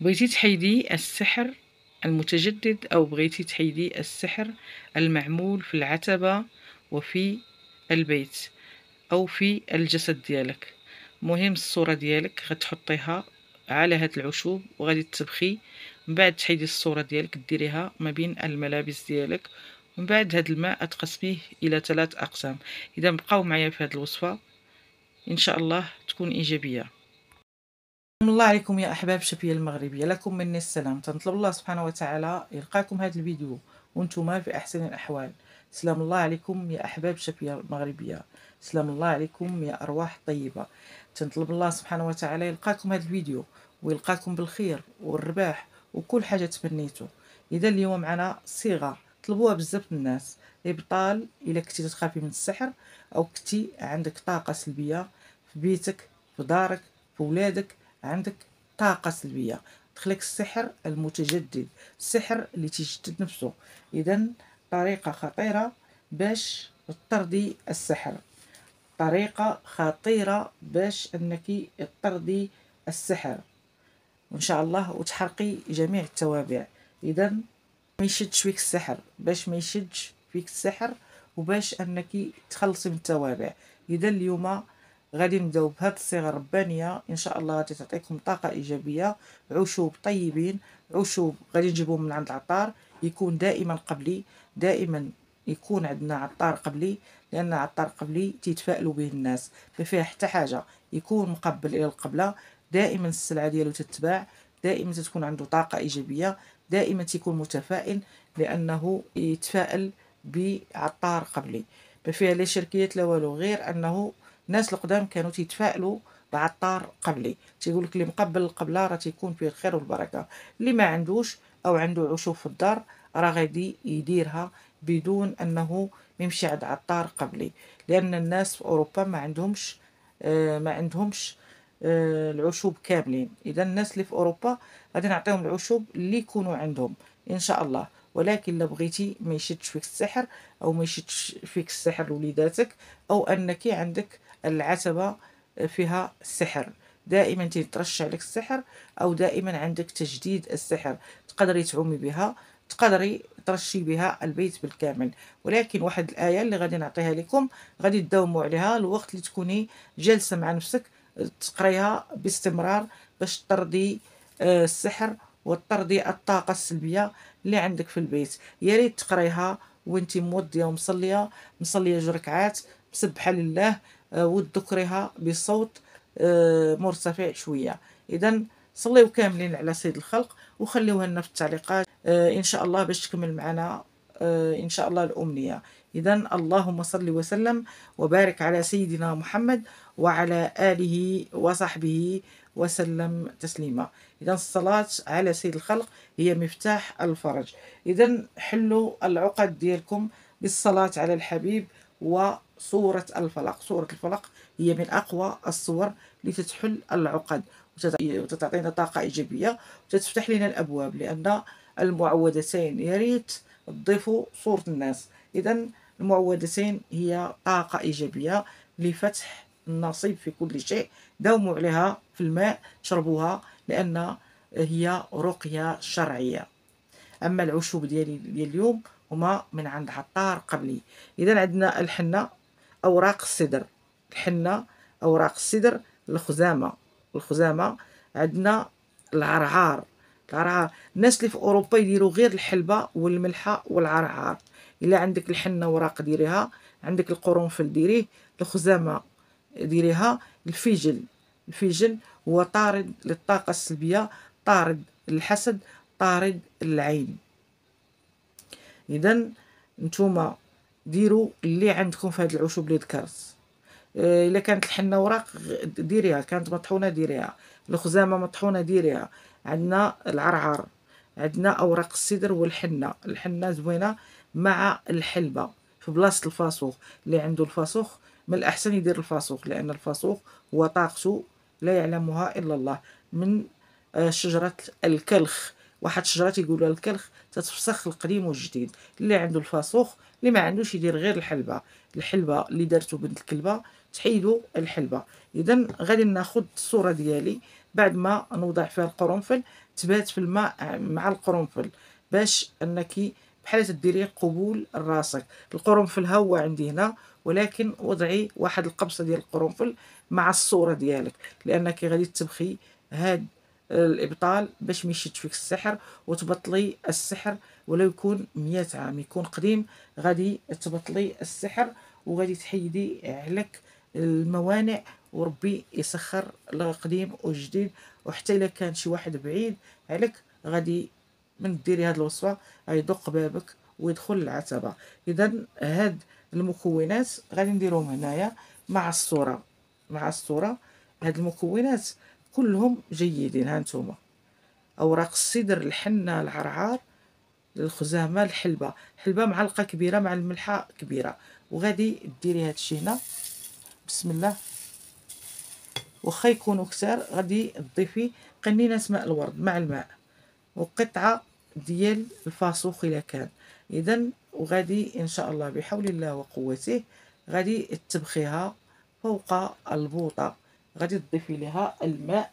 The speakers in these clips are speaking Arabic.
بغيتي تحيدي السحر المتجدد أو بغيتي تحيدي السحر المعمول في العتبة وفي البيت أو في الجسد ديالك. مهم الصورة ديالك غتحطيها على هاد العشوب وغادي تطبخي من بعد تحيدي الصورة ديالك ديريها ما بين الملابس ديالك. ومن بعد هاد الماء تقسميه إلى ثلاث أقسام. إذا بقاو معايا في هاد الوصفة إن شاء الله تكون إيجابية. السلام الله عليكم يا أحباب الشفيه المغربية. لكم مني السلام. تنطلب الله سبحانه وتعالى يلقاكم هذا الفيديو وأنتم في أحسن الأحوال. سلام الله عليكم يا أحباب الشفيه المغربية. سلام الله عليكم يا أرواح طيبة. تنطلب الله سبحانه وتعالى يلقاكم هذا الفيديو ويلقاكم بالخير والرباح وكل حاجة تمنيتو. إذا اليوم معنا صيغة طلبوها بزاف الناس. إبطال إلا كنتي تخافي من السحر أو كنتي عندك طاقة سلبية في بيتك في دارك في ولادك. عندك طاقة سلبية. دخلك السحر المتجدد السحر اللي تيجدد نفسه. اذا طريقة خطيرة باش تطردي السحر. طريقة خطيرة باش إنك تطردي السحر. وإن شاء الله وتحرقي جميع التوابع. اذا ما يشدش فيك السحر. باش ما يشدش فيك السحر وباش إنك تخلصي من التوابع. اذا اليوم غادي نبداو بهاد الصيغة الربانية. إن شاء الله غادي تعطيكم طاقة إيجابية عشوب طيبين عشوب غادي نجيبهم من عند العطار يكون دائما قبلي دائما يكون عندنا عطار قبلي لأن عطار قبلي تيتفائلوا به الناس ما فيها حتى حاجة. يكون مقبل إلى القبلة دائما السلعة ديالو تتباع دائما تكون عنده طاقة إيجابية دائما تيكون متفائل لأنه يتفائل بعطار قبلي. ما فيها لا شركيات لا والو غير أنه الناس القدام كانوا تيتفائلوا بعطار قبلي. تيقول لك اللي مقبل القبلة راه تيكون فيه الخير والبركة. اللي ما عندوش أو عنده عشوب في الدار راه غادي يديرها بدون أنه يمشي عند عطار قبلي. لأن الناس في أوروبا ما عندهمش آه ما عندهمش آه العشوب كاملين. إذا الناس اللي في أوروبا غادي نعطيهم العشوب اللي يكونوا عندهم. إن شاء الله. ولكن لو بغيتي ما يشدش فيك السحر أو ما يشدش فيك السحر لوليداتك أو أنك عندك العتبة فيها السحر دائما تيترش عليك السحر أو دائما عندك تجديد السحر. تقدري تعومي بها تقدري ترشي بها البيت بالكامل. ولكن واحد الآية اللي غادي نعطيها لكم غادي تداوموا عليها الوقت اللي تكوني جالسه مع نفسك تقريها باستمرار باش تطردي آه، السحر وتطردي الطاقة السلبية اللي عندك في البيت. يا ريت تقريها وانت مودية ومصلية. مصلية جوج ركعات مسبحة لله آه، وتذكريها بصوت آه، مرتفع شوية. اذا صليو كاملين على سيد الخلق وخليوها لنا في التعليقات إن شاء الله باش تكمل معنا إن شاء الله الأمنية. اذا اللهم صل وسلم وبارك على سيدنا محمد وعلى آله وصحبه وسلم تسليما. إذا الصلاة على سيد الخلق هي مفتاح الفرج. إذا حلوا العقد ديالكم بالصلاة على الحبيب وصورة الفلق. صورة الفلق هي من أقوى الصور لتتحل العقد وتعطينا طاقة إيجابية وتفتح لنا الأبواب لأن المعوذتين يا ريت تضيفوا صورة الناس. إذا المعوذتين هي طاقة إيجابية لفتح النصيب في كل شيء. داوموا عليها في الماء شربوها لأن هي رقية شرعية. أما العشوب ديال اليوم هما من عند عطار قبلي. إذا عندنا الحنة أوراق السدر الحنة أوراق السدر الخزامة. الخزامة عندنا العرعار. العرعار. الناس اللي في أوروبا يديروا غير الحلبة والملحة والعرعار. إلا عندك الحنة وراق ديريها عندك القرنفل ديريه الخزامة ديريها الفجل. الفجل هو طارد للطاقة السلبية طارد الحسد طارد العين اذا نتوما ديروا اللي عندكم في هاد العشوب اللي ذكرت. آه، إلا كانت الحنة وراق ديريها كانت مطحونة ديريها. الخزامة مطحونة ديريها. عندنا العرعر عندنا أوراق السدر والحنة. الحنة زوينة مع الحلبة في بلاصة الفاسوخ اللي عنده الفاسوخ من الأحسن يدير الفاسوق لأن الفاسوق هو طاقته لا يعلمها إلا الله. من آه، شجرة الكلخ. واحد شجرة يقولوا الكلخ تتفسخ القديم والجديد. اللي عنده الفاسوخ اللي ما عندوش يدير غير الحلبة. الحلبة اللي دارتو بنت الكلبة تحيدوا الحلبة. اذا غادي ناخذ الصورة ديالي بعد ما نوضع فيها القرنفل. تبات في الماء مع القرنفل باش أنك بحال تديري قبول راسك. القرنفل هو عندي هنا ولكن وضعي واحد القبصه ديال القرنفل مع الصورة ديالك لأنك غادي تبخي هاد الإبطال باش ما يشد فيك السحر وتبطلي السحر ولو يكون مئة عام. يكون قديم غادي تبطلي السحر وغادي تحيدي عليك الموانع وربي يسخر القديم والجديد وحتى إلا كان شي واحد بعيد عليك غادي من ديري هاد الوصفة غيدق بابك ويدخل العتبه اذا هاد المكونات غادي نديرهم هنايا مع الصورة. مع الصورة هاد المكونات كلهم جيدين. ها نتوما. أوراق السدر الحنة العرعار الخزامة الحلبة. حلبة معلقة كبيرة مع الملحة كبيرة. وغادي ديري هاد الشيء هنا. بسم الله. واخا يكونوا كثار غادي تضيفي قنينة ماء الورد مع الماء. وقطعة ديال الفاسوخ إلا كان. اذا وغادي إن شاء الله بحول الله وقوته غادي تبخيها فوق البوطة. غادي تضيفي لها الماء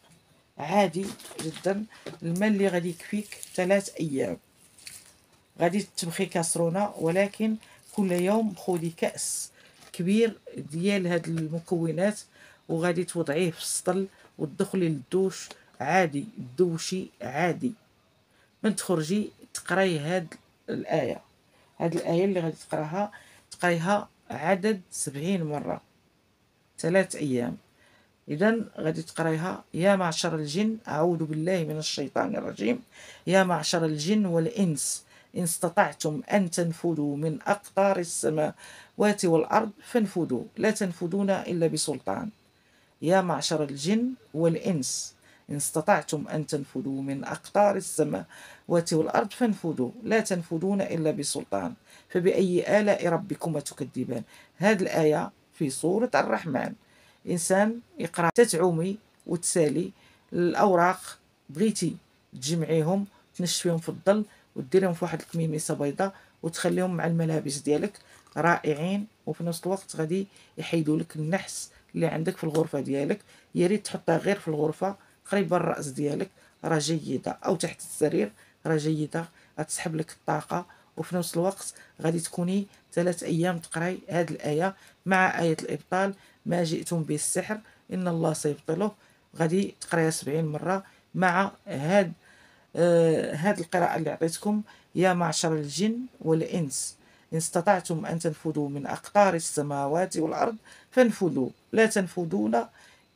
عادي جدا. الماء اللي غادي يكفيك ثلاث أيام. غادي تبخي كاسرونة ولكن كل يوم خذي كأس كبير ديال هاد المكونات وغادي توضعيه في السطل وتدخلي للدوش عادي. دوشي عادي. من تخرجي تقراي هاد الآية. هاد الآية اللي غادي تقراها تقرايها عدد سبعين مرة. ثلاث أيام. اذا غادي تقرايها يا معشر الجن أعوذ بالله من الشيطان الرجيم. يا معشر الجن والإنس إن استطعتم أن تنفذوا من أقطار السماوات والأرض فانفذوا. لا تنفذون إلا بسلطان. يا معشر الجن والإنس إن استطعتم أن تنفذوا من أقطار السماوات والأرض فانفذوا لا تنفذون إلا بسلطان فبأي آلاء ربكما تكذبان. هذه الآية في سورة الرحمن. إنسان يقرأ تتعومي وتسالي الأوراق بغيتي تجمعيهم تنشفيهم في الظل وديرهم في واحد الكميميسه بيضاء وتخليهم مع الملابس ديالك رائعين وفي نفس الوقت غادي يحيدوا لك النحس اللي عندك في الغرفة ديالك. يا ريت تحطها غير في الغرفة قريبه الرأس ديالك راه جيدة أو تحت السرير راه جيدة غتسحب لك الطاقة وفي نفس الوقت غادي تكوني ثلاث أيام تقراي هذه الآية مع آية الإبطال ما جئتم به السحر إن الله سيبطله غادي تقرايها 70 مرة مع هاد آه هاد القراءة اللي عطيتكم يا معشر الجن والإنس إن استطعتم أن تنفذوا من أقطار السماوات والأرض فانفذوا لا تنفذون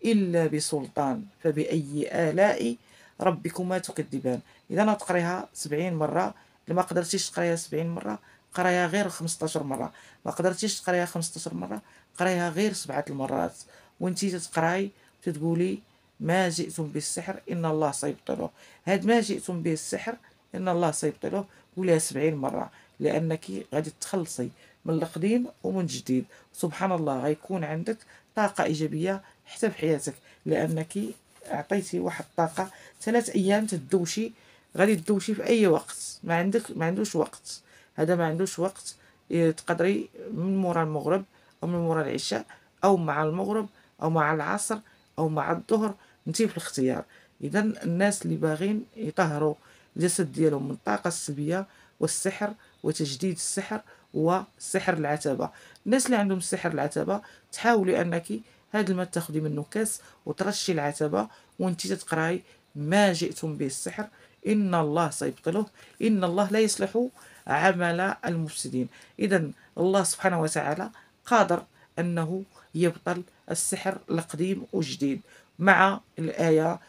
إلا بسلطان فبأي آلاء ربكما تكذبان. إذا تقريها سبعين مرة لما قدرتيش تقريها سبعين مرة قرايها غير 15 مرة. ما قدرتيش تقريها 15 مرة قرايها غير سبعة المرات. وانتي تتقراي تتقولي ما جئتم بالسحر إن الله سيبطله. هاد ما جئتم به السحر إن الله سيبطله قولها سبعين مرة لأنك غادي تخلصي من القديم ومن جديد. سبحان الله غيكون عندك طاقة إيجابية حتى في حياتك لأنك عطيتي واحد الطاقة ثلاث أيام تدوشي غادي تدوشي في أي وقت. ما عندك ما عندوش وقت. هذا ما عندوش وقت. تقدري من مورا المغرب أو من مورا العشاء أو مع المغرب أو مع العصر أو مع الظهر. انت في الاختيار. إذا الناس اللي باغين يطهروا الجسد ديالهم من الطاقة السلبية والسحر وتجديد السحر وسحر العتبة الناس اللي عندهم سحر العتبة تحاولي أنك هذا الماء تاخدي منه كاس وترشي العتبة وانت تقراي ما جئتم به السحر. إن الله سيبطله. إن الله لا يصلح عمل المفسدين. إذا الله سبحانه وتعالى قادر أنه يبطل السحر القديم وجديد مع الآية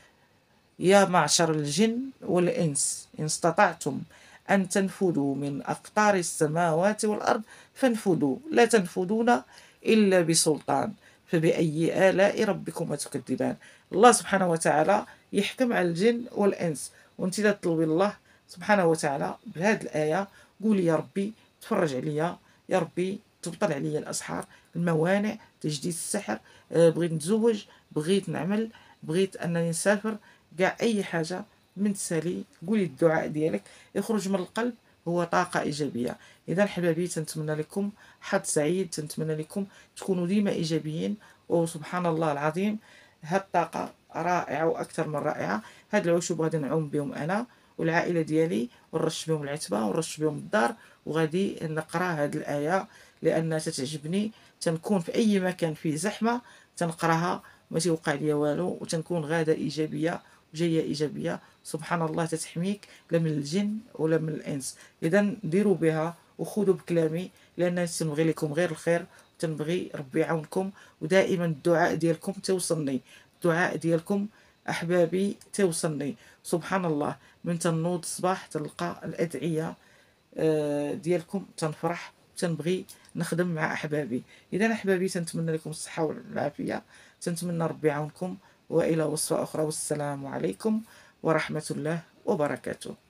يا معشر الجن والإنس إن استطعتم أن تنفذوا من أقطار السماوات والأرض فانفذوا. لا تنفذون إلا بسلطان. فبأي آلاء ربكما تكذبان الله سبحانه وتعالى يحكم على الجن والإنس. وانت تطلبي الله سبحانه وتعالى بهذه الآية قولي يا ربي تفرج عليا يا ربي تبطل عليا الأسحار الموانع تجديد السحر آه، بغيت نتزوج بغيت نعمل بغيت أنني نسافر كاع أي حاجة من تسالي قولي الدعاء ديالك يخرج من القلب هو طاقة إيجابية. إذا حبايبي تنتمنى لكم حظ سعيد تنتمنى لكم تكونوا ديما إيجابيين. وسبحان الله العظيم هاد الطاقة رائعة وأكثر من رائعة. هاد العشب غادي نعوم بهم أنا والعائلة ديالي ونرش بهم العتبة ونرش بهم الدار وغادي نقرأ هاد الآية لانها تتعجبني. تنكون في أي مكان فيه زحمة تنقراها ما تيوقع ليا والو وتنكون غادة إيجابية جاية إيجابية. سبحان الله تتحميك لا من الجن ولا من الإنس. اذا ديروا بها وخذوا بكلامي لأن تنبغي لكم غير الخير تنبغي ربي يعاونكم ودائما الدعاء ديالكم توصلني. الدعاء ديالكم أحبابي توصلني. سبحان الله من تنوض الصباح تلقى الأدعية آه، ديالكم تنفرح تنبغي نخدم مع أحبابي. اذا أحبابي تنتمنى لكم الصحة والعافية تنتمنى ربي يعاونكم. وإلى وصفه أخرى والسلام عليكم ورحمة الله وبركاته.